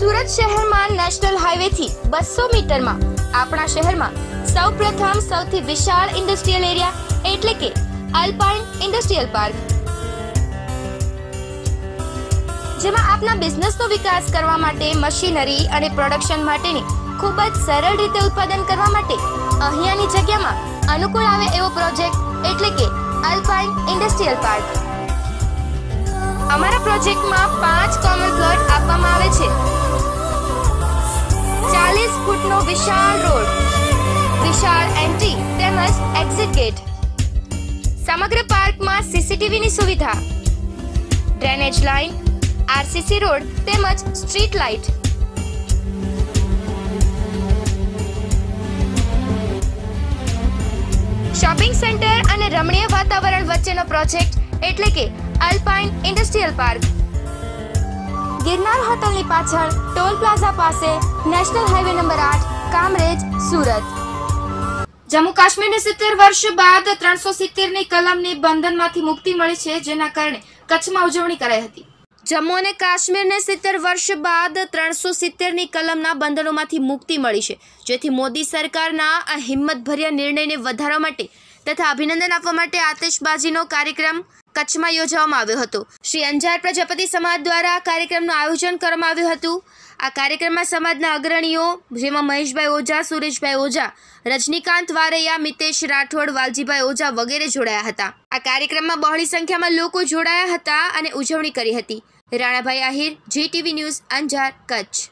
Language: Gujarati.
સુરત શહેરમાં નેશનલ હાઈવેથી બસો મીટરમાં આપણા શહેરમાં સૌપ્રથમ સૌથી વિશાળ ઇન્ડસ્ટ્રીયલ એરિયા એટલે કે અલ્પાઇન ઇન્ડસ્ટ્રીયલ પાર્ક. જેમાં આપના બિઝનેસનો વિકાસ કરવા માટે મશીનરી અને પ્રોડક્શન માટેની ખૂબ જ સરળ રીતે ઉત્પાદન કરવા માટે અહીંયાની જગ્યામાં અનુકૂળ આવે એવો પ્રોજેક્ટ એટલે કે અલ્પાઇન ઇન્ડસ્ટ્રીયલ પાર્ક. અમારા પ્રોજેક્ટમાં પાંચ કોમન પ્લોટ આપવામાં ફૂટનો વિશાળ રોડ, વિશાળ એન્ટ્રી તેમજ એક્ઝિટ ગેટ સમગ્ર પાર્કમાં સીસીટીવીની સુવિધા. ડ્રેનેજ લાઇન આરસીસી રોડ તેમજ સ્ટ્રીટ લાઇટ શોપિંગ સેન્ટર અને રમણીય વાતાવરણ વચ્ચેનો પ્રોજેક્ટ એટલે કે અલ્પાઇન ઇન્ડસ્ટ્રીયલ પાર્ક ગિરનાર હોટલની પાછળ ટોલ પ્લાઝા પાસે નેશનલ હાઈવે નંબર આઠ, કામરેજ, સુરત. જમ્મુ કાશ્મીરને સિત્તેર વર્ષ બાદ ત્રણસો સિત્તેરની કલમની બંધનમાંથી મુક્તિ મળી છે, જેના કારણે કચ્છમાં ઉજવણી કરાઈ હતી. જમ્મુ અને કાશ્મીરને સિત્તેર વર્ષ બાદ ત્રણસો સિત્તેરની કલમના બંધનોમાંથી મુક્તિ મળી છે, જેથી મોદી સરકારના આ હિંમતભર્યા નિર્ણયને વધારવા માટે તથા અભિનંદન આપવા માટે આતશબાજીનો કાર્યક્રમ કચ્છમાં યોજવામાં આવ્યો હતો. શ્રી અંજાર પ્રજાપતિ સમાજ દ્વારા આ કાર્યક્રમનું આયોજન કરવામાં આવ્યું હતું. આ કાર્યક્રમમાં સમાજના અગ્રણીઓ જેમાં મહેશભાઈ ઓઝા, સુરેશભાઈ ઓઝા, રજનીકાંત વારૈયા, મિતેશ રાઠોડ, વાલજીભાઈ ઓઝા વગેરે જોડાયા હતા. આ કાર્યક્રમમાં બહોળી સંખ્યામાં લોકો જોડાયા હતા અને ઉજવણી કરી હતી. Ranabhai Ahir, GTV news, Anjar, Kutch.